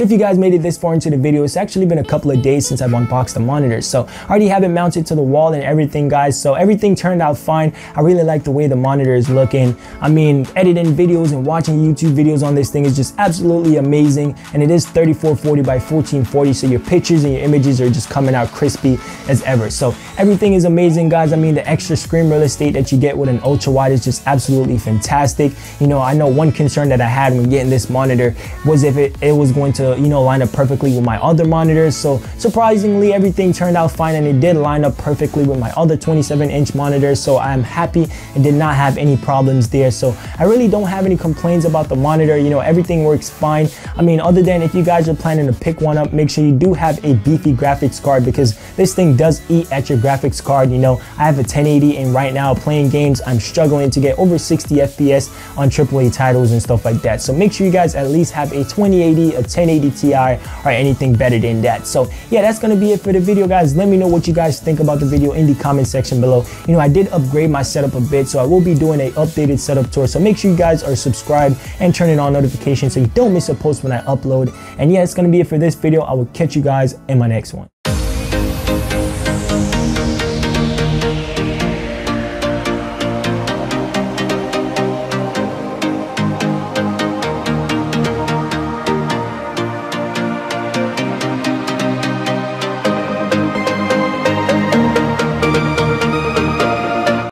So if you guys made it this far into the video, it's actually been a couple of days since I've unboxed the monitor. So I already have it mounted to the wall and everything guys. So everything turned out fine. I really like the way the monitor is looking. I mean, editing videos and watching YouTube videos on this thing is just absolutely amazing. And it is 3440 by 1440. So your pictures and your images are just coming out crispy as ever. So everything is amazing guys. I mean, the extra screen real estate that you get with an ultra wide is just absolutely fantastic. You know, I know one concern that I had when getting this monitor was if it, it was going to you know, line up perfectly with my other monitors. So surprisingly, everything turned out fine and it did line up perfectly with my other 27 inch monitors. So I'm happy and did not have any problems there. So I really don't have any complaints about the monitor. You know, everything works fine. I mean, other than if you guys are planning to pick one up, make sure you do have a beefy graphics card because this thing does eat at your graphics card. You know, I have a 1080 and right now playing games, I'm struggling to get over 60 FPS on AAA titles and stuff like that. So make sure you guys at least have a 2080, a 1080, 1080 Ti or anything better than that. So yeah, that's gonna be it for the video, guys. Let me know what you guys think about the video in the comment section below. You know, I did upgrade my setup a bit, so I will be doing a updated setup tour. So make sure you guys are subscribed and turning on notifications so you don't miss a post when I upload. And yeah, it's gonna be it for this video. I will catch you guys in my next one.